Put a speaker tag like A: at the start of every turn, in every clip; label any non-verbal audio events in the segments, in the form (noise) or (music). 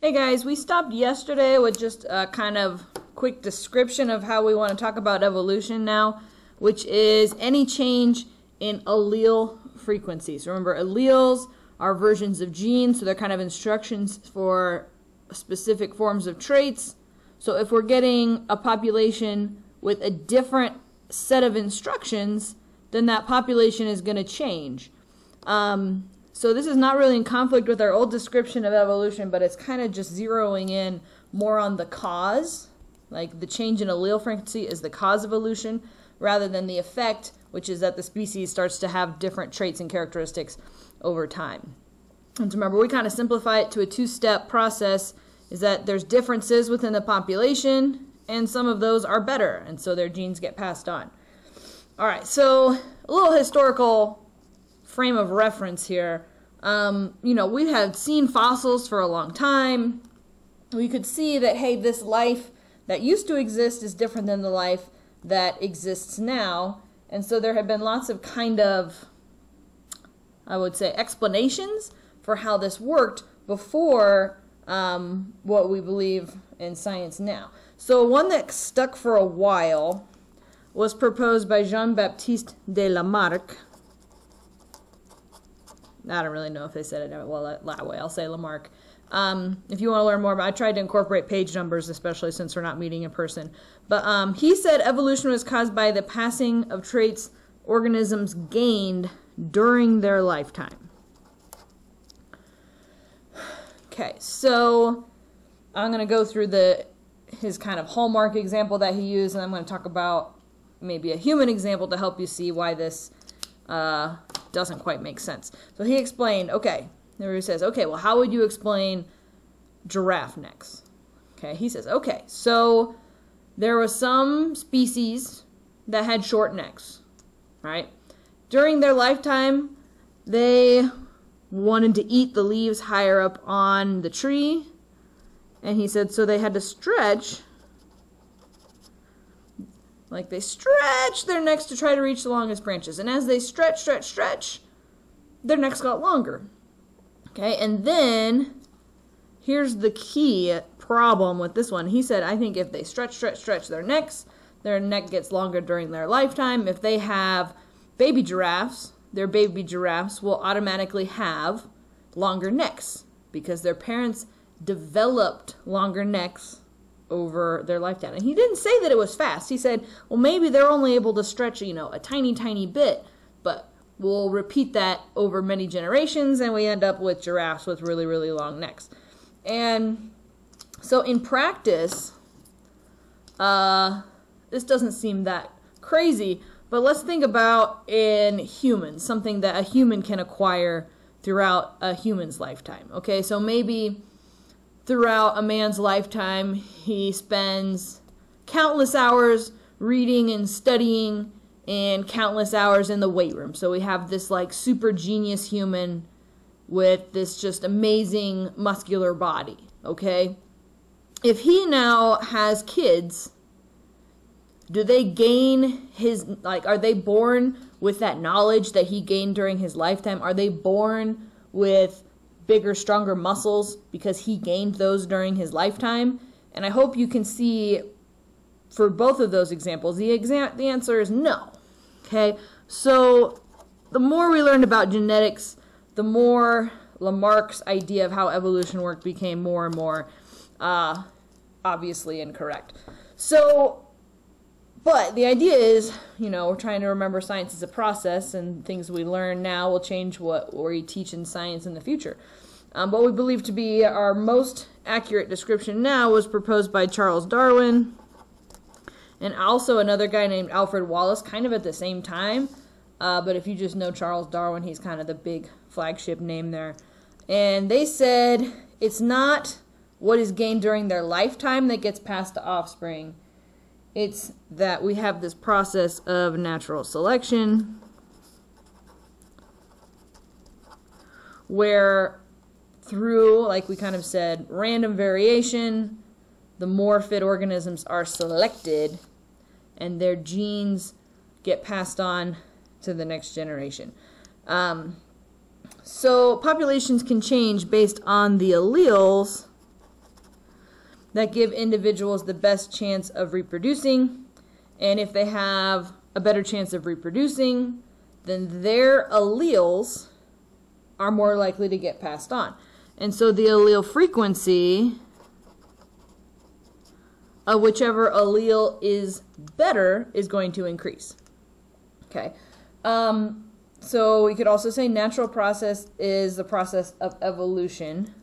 A: Hey guys, we stopped yesterday with just a kind of quick description of how we want to talk about evolution now, which is any change in allele frequencies. Remember, alleles are versions of genes, so they're kind of instructions for specific forms of traits. So if we're getting a population with a different set of instructions, then that population is going to change. Um, so this is not really in conflict with our old description of evolution, but it's kind of just zeroing in more on the cause, like the change in allele frequency is the cause of evolution, rather than the effect, which is that the species starts to have different traits and characteristics over time. And remember, we kind of simplify it to a two-step process, is that there's differences within the population, and some of those are better, and so their genes get passed on. All right, so a little historical frame of reference here. Um, you know, we had seen fossils for a long time. We could see that, hey, this life that used to exist is different than the life that exists now. And so there have been lots of kind of, I would say, explanations for how this worked before um, what we believe in science now. So one that stuck for a while was proposed by Jean-Baptiste de Lamarck I don't really know if they said it well that way. I'll say Lamarck. Um, if you want to learn more I tried to incorporate page numbers, especially since we're not meeting in person. But um, he said evolution was caused by the passing of traits organisms gained during their lifetime. Okay, so I'm going to go through the his kind of hallmark example that he used, and I'm going to talk about maybe a human example to help you see why this uh, doesn't quite make sense. So he explained, okay, he says, okay, well, how would you explain giraffe necks? Okay, he says, okay, so there were some species that had short necks, right? During their lifetime, they wanted to eat the leaves higher up on the tree, and he said, so they had to stretch like they stretch their necks to try to reach the longest branches. And as they stretch, stretch, stretch, their necks got longer. Okay, and then here's the key problem with this one. He said, I think if they stretch, stretch, stretch their necks, their neck gets longer during their lifetime. If they have baby giraffes, their baby giraffes will automatically have longer necks because their parents developed longer necks over their lifetime. And he didn't say that it was fast. He said, well, maybe they're only able to stretch, you know, a tiny, tiny bit, but we'll repeat that over many generations and we end up with giraffes with really, really long necks. And so in practice, uh, this doesn't seem that crazy, but let's think about in humans, something that a human can acquire throughout a human's lifetime. Okay, so maybe throughout a man's lifetime, he spends countless hours reading and studying and countless hours in the weight room. So we have this like super genius human with this just amazing muscular body, okay? If he now has kids, do they gain his like are they born with that knowledge that he gained during his lifetime? Are they born with bigger, stronger muscles because he gained those during his lifetime. And I hope you can see for both of those examples, the, exam- the answer is no. Okay, so the more we learned about genetics, the more Lamarck's idea of how evolution worked became more and more uh, obviously incorrect. So but the idea is, you know, we're trying to remember science is a process, and things we learn now will change what we teach in science in the future. Um, what we believe to be our most accurate description now was proposed by Charles Darwin and also another guy named Alfred Wallace, kind of at the same time. Uh, but if you just know Charles Darwin, he's kind of the big flagship name there. And they said it's not what is gained during their lifetime that gets passed to offspring it's that we have this process of natural selection where through, like we kind of said, random variation, the more fit organisms are selected and their genes get passed on to the next generation. Um, so populations can change based on the alleles that give individuals the best chance of reproducing. And if they have a better chance of reproducing, then their alleles are more likely to get passed on. And so the allele frequency of whichever allele is better is going to increase. Okay. Um, so we could also say natural process is the process of evolution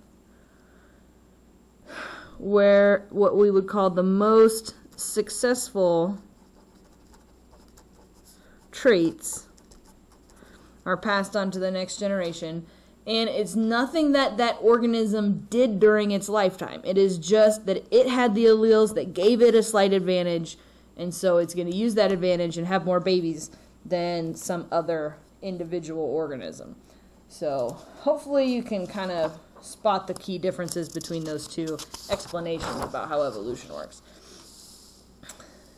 A: where what we would call the most successful traits are passed on to the next generation. And it's nothing that that organism did during its lifetime. It is just that it had the alleles that gave it a slight advantage and so it's going to use that advantage and have more babies than some other individual organism. So hopefully you can kind of spot the key differences between those two explanations about how evolution works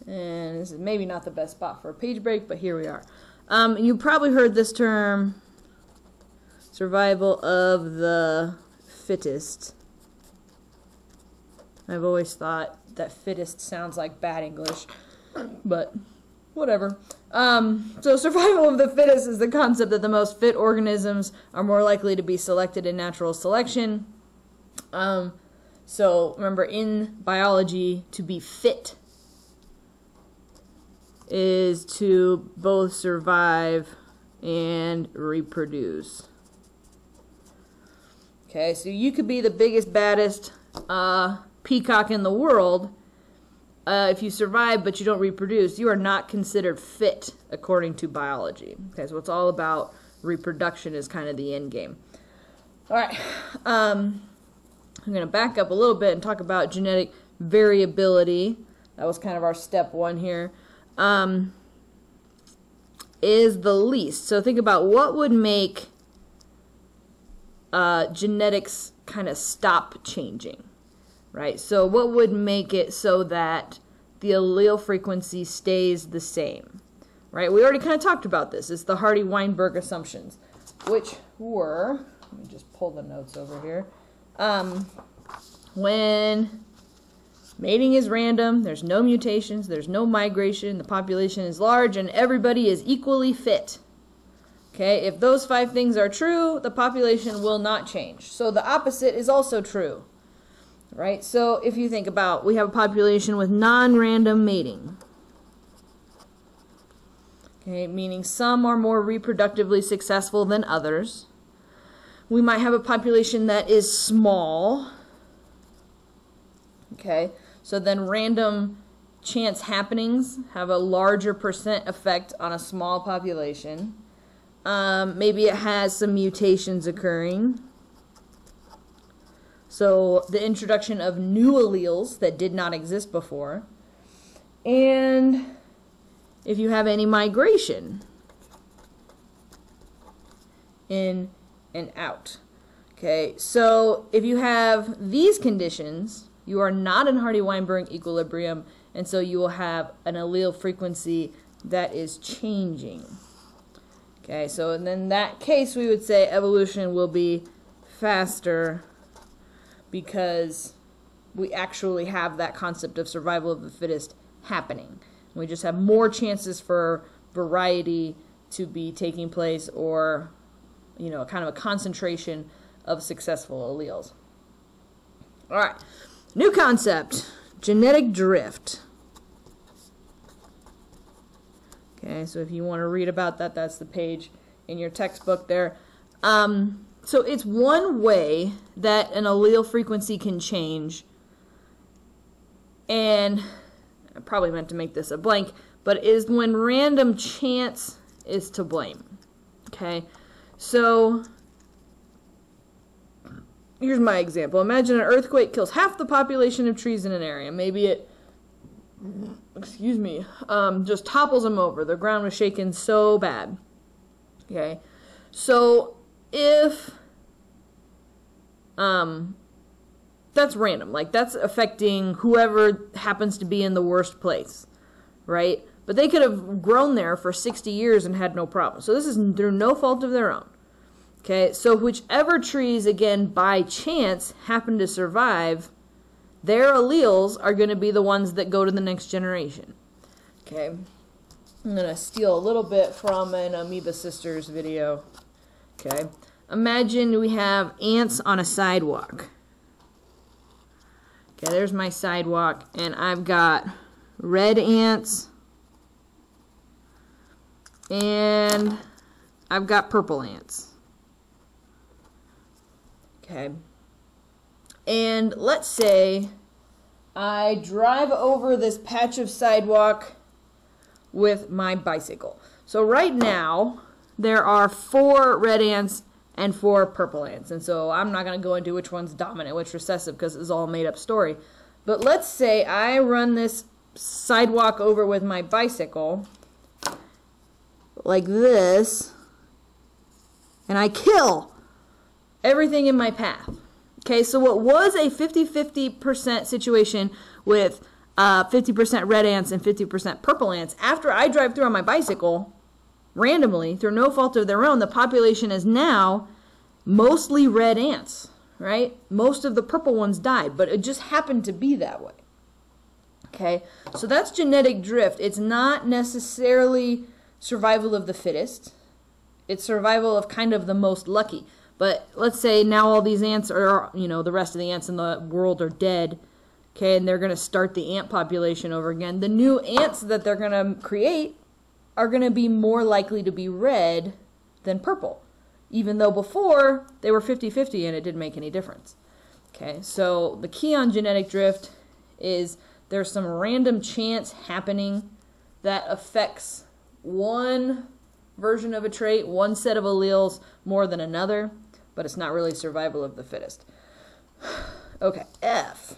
A: and this is maybe not the best spot for a page break, but here we are. Um, you probably heard this term, survival of the fittest. I've always thought that fittest sounds like bad English, but whatever. Um, so survival of the fittest is the concept that the most fit organisms are more likely to be selected in natural selection. Um, so remember, in biology, to be fit is to both survive and reproduce. Okay, so you could be the biggest, baddest uh, peacock in the world. Uh, if you survive but you don't reproduce, you are not considered fit according to biology. Okay, so it's all about reproduction is kind of the end game. All right, um, I'm going to back up a little bit and talk about genetic variability. That was kind of our step one here um, is the least. So think about what would make uh, genetics kind of stop changing, right? So what would make it so that the allele frequency stays the same, right? We already kind of talked about this. It's the Hardy-Weinberg assumptions, which were, let me just pull the notes over here. Um, when Mating is random, there's no mutations, there's no migration, the population is large, and everybody is equally fit. Okay, if those five things are true, the population will not change. So the opposite is also true. Right? So if you think about, we have a population with non-random mating. Okay, meaning some are more reproductively successful than others. We might have a population that is small. Okay, so then random chance happenings have a larger percent effect on a small population. Um, maybe it has some mutations occurring. So the introduction of new alleles that did not exist before. And if you have any migration in and out. Okay, so if you have these conditions, you are not in Hardy-Weinberg equilibrium, and so you will have an allele frequency that is changing. Okay, so in that case, we would say evolution will be faster because we actually have that concept of survival of the fittest happening. We just have more chances for variety to be taking place or, you know, kind of a concentration of successful alleles. All right. New concept genetic drift. Okay, so if you want to read about that, that's the page in your textbook there. Um, so it's one way that an allele frequency can change. And I probably meant to make this a blank, but is when random chance is to blame. Okay, so here's my example. Imagine an earthquake kills half the population of trees in an area. Maybe it, excuse me, um, just topples them over. The ground was shaken so bad. Okay, so if um, that's random, like that's affecting whoever happens to be in the worst place, right? But they could have grown there for 60 years and had no problem. So this is through no fault of their own. Okay, so whichever trees, again, by chance, happen to survive, their alleles are going to be the ones that go to the next generation. Okay. I'm going to steal a little bit from an Amoeba Sisters video. Okay. Imagine we have ants on a sidewalk. Okay, there's my sidewalk, and I've got red ants, and I've got purple ants. Okay. And let's say I drive over this patch of sidewalk with my bicycle. So right now, there are four red ants and four purple ants. And so I'm not going to go into which one's dominant, which recessive, because it's all made up story. But let's say I run this sidewalk over with my bicycle like this, and I kill everything in my path. Okay, so what was a 50-50% situation with 50% uh, red ants and 50% purple ants, after I drive through on my bicycle, randomly, through no fault of their own, the population is now mostly red ants, right? Most of the purple ones died, but it just happened to be that way. Okay, so that's genetic drift. It's not necessarily survival of the fittest. It's survival of kind of the most lucky. But let's say now all these ants are, you know, the rest of the ants in the world are dead. Okay, and they're going to start the ant population over again. The new ants that they're going to create are going to be more likely to be red than purple, even though before they were 50-50 and it didn't make any difference. Okay, so the key on genetic drift is there's some random chance happening that affects one version of a trait, one set of alleles more than another, but it's not really survival of the fittest. (sighs) Okay, F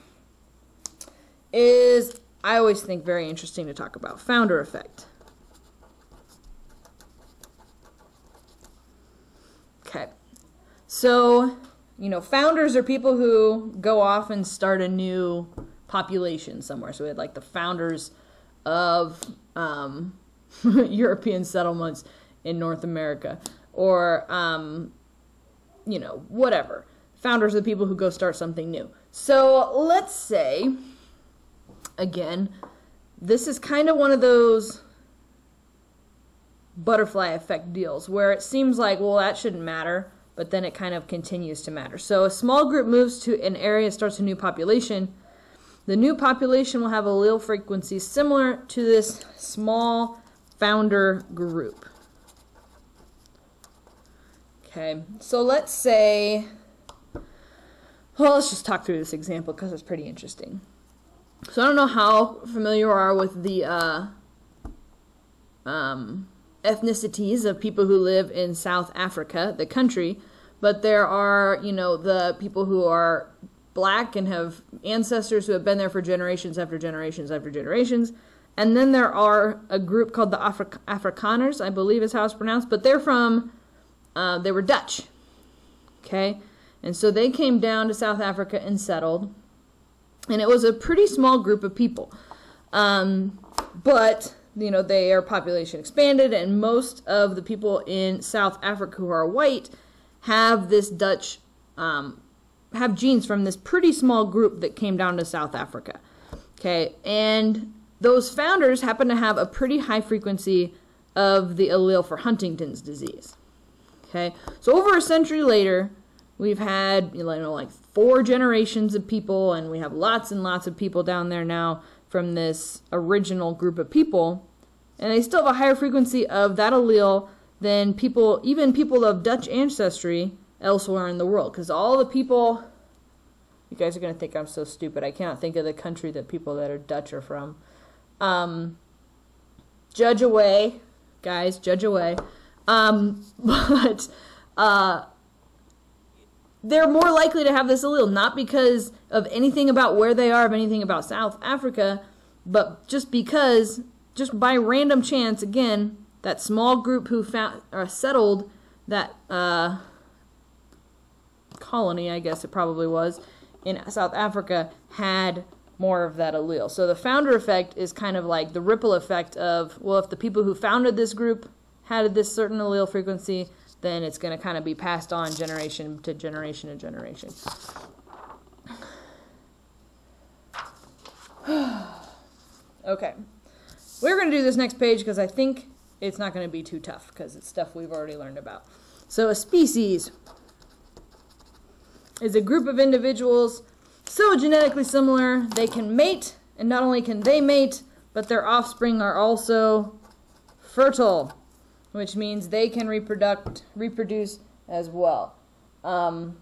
A: is, I always think, very interesting to talk about. Founder effect. Okay. So, you know, founders are people who go off and start a new population somewhere. So we had like the founders of um, (laughs) European settlements in North America, or um, you know, whatever. Founders are the people who go start something new. So let's say, again, this is kind of one of those butterfly effect deals where it seems like, well, that shouldn't matter, but then it kind of continues to matter. So a small group moves to an area, starts a new population. The new population will have allele frequency similar to this small founder group. Okay, so let's say, well, let's just talk through this example because it's pretty interesting. So I don't know how familiar you are with the uh, um, ethnicities of people who live in South Africa, the country, but there are, you know, the people who are black and have ancestors who have been there for generations after generations after generations. And then there are a group called the Afri- Afrikaners, I believe is how it's pronounced, but they're from, uh, they were Dutch. Okay? And so they came down to South Africa and settled. And it was a pretty small group of people. Um, but you know, their population expanded, and most of the people in South Africa who are white have this Dutch, um, have genes from this pretty small group that came down to South Africa. Okay, and those founders happen to have a pretty high frequency of the allele for Huntington's disease. Okay, so over a century later, we've had you know like four generations of people, and we have lots and lots of people down there now from this original group of people, and they still have a higher frequency of that allele than people, even people of Dutch ancestry elsewhere in the world. Because all the people, you guys are going to think I'm so stupid. I cannot think of the country that people that are Dutch are from. Um, judge away, guys, judge away. Um, (laughs) but uh, they're more likely to have this allele, not because of anything about where they are, of anything about South Africa, but just because, just by random chance, again, that small group who found or settled that uh, colony, I guess it probably was, in South Africa had more of that allele. So the founder effect is kind of like the ripple effect of, well, if the people who founded this group had this certain allele frequency, then it's going to kind of be passed on generation to generation to generation. (sighs) okay. We're going to do this next page because I think it's not going to be too tough because it's stuff we've already learned about. So a species is a group of individuals so genetically similar they can mate, and not only can they mate, but their offspring are also fertile, which means they can reproduct, reproduce as well. Um,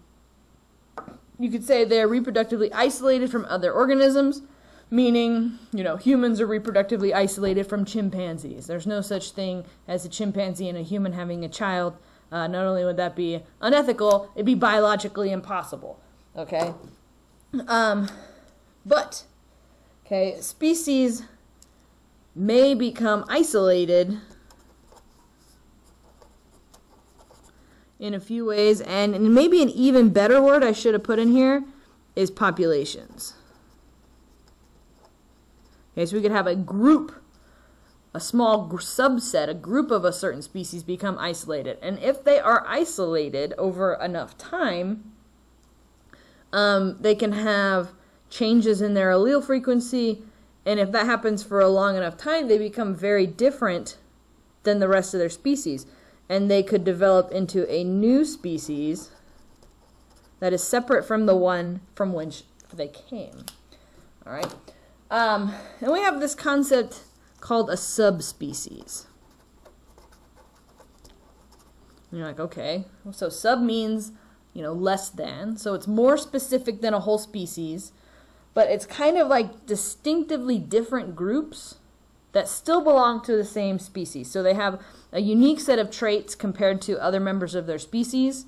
A: you could say they're reproductively isolated from other organisms, meaning, you know, humans are reproductively isolated from chimpanzees. There's no such thing as a chimpanzee and a human having a child. Uh, not only would that be unethical, it'd be biologically impossible. Okay? Um, but, okay, species may become isolated in a few ways, and maybe an even better word I should have put in here is populations. Okay, so we could have a group, a small subset, a group of a certain species become isolated. And if they are isolated over enough time, um, they can have changes in their allele frequency. And if that happens for a long enough time, they become very different than the rest of their species and they could develop into a new species that is separate from the one from which they came. All right. Um, and we have this concept called a subspecies. And you're like, okay, so sub means, you know, less than. So it's more specific than a whole species, but it's kind of like distinctively different groups that still belong to the same species. So they have a unique set of traits compared to other members of their species.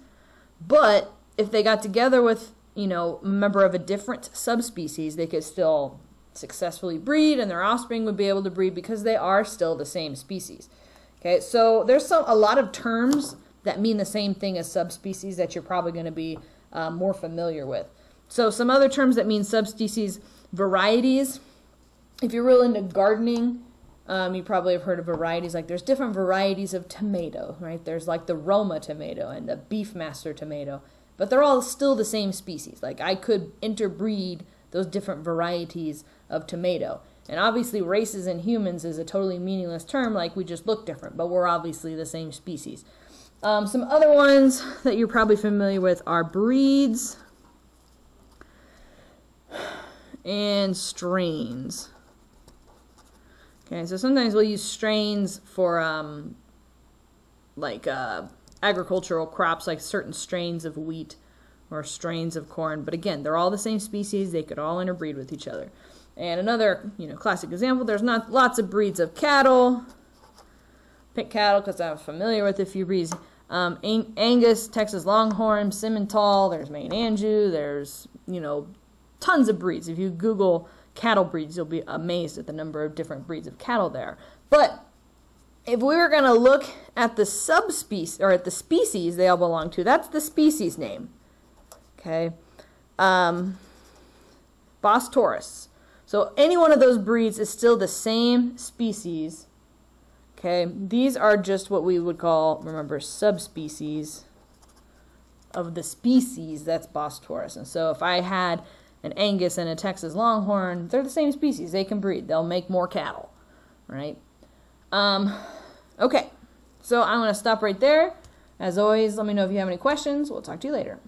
A: But if they got together with, you know, a member of a different subspecies, they could still successfully breed and their offspring would be able to breed because they are still the same species. Okay, so there's some a lot of terms that mean the same thing as subspecies that you're probably going to be uh, more familiar with. So some other terms that mean subspecies, varieties. If you're real into gardening, um, you probably have heard of varieties like there's different varieties of tomato, right? There's like the Roma tomato and the Beefmaster tomato, but they're all still the same species. Like I could interbreed those different varieties of tomato. And obviously, races in humans is a totally meaningless term, like we just look different, but we're obviously the same species. Um, some other ones that you're probably familiar with are breeds and strains. Okay, so sometimes we'll use strains for um, like uh, agricultural crops, like certain strains of wheat or strains of corn. But again, they're all the same species. They could all interbreed with each other. And another, you know, classic example, there's not lots of breeds of cattle. Pick cattle because I'm familiar with a few breeds. Um, Ang Angus, Texas Longhorn, Simmental, there's Maine Anjou, there's, you know, tons of breeds. If you Google cattle breeds, you'll be amazed at the number of different breeds of cattle there. But if we were going to look at the subspecies, or at the species they all belong to, that's the species name. Okay. Um, Bos taurus. So any one of those breeds is still the same species. Okay. These are just what we would call, remember, subspecies of the species that's Bos taurus. And so if I had an Angus and a Texas Longhorn, they're the same species. They can breed. They'll make more cattle, right? Um, okay, so I'm going to stop right there. As always, let me know if you have any questions. We'll talk to you later.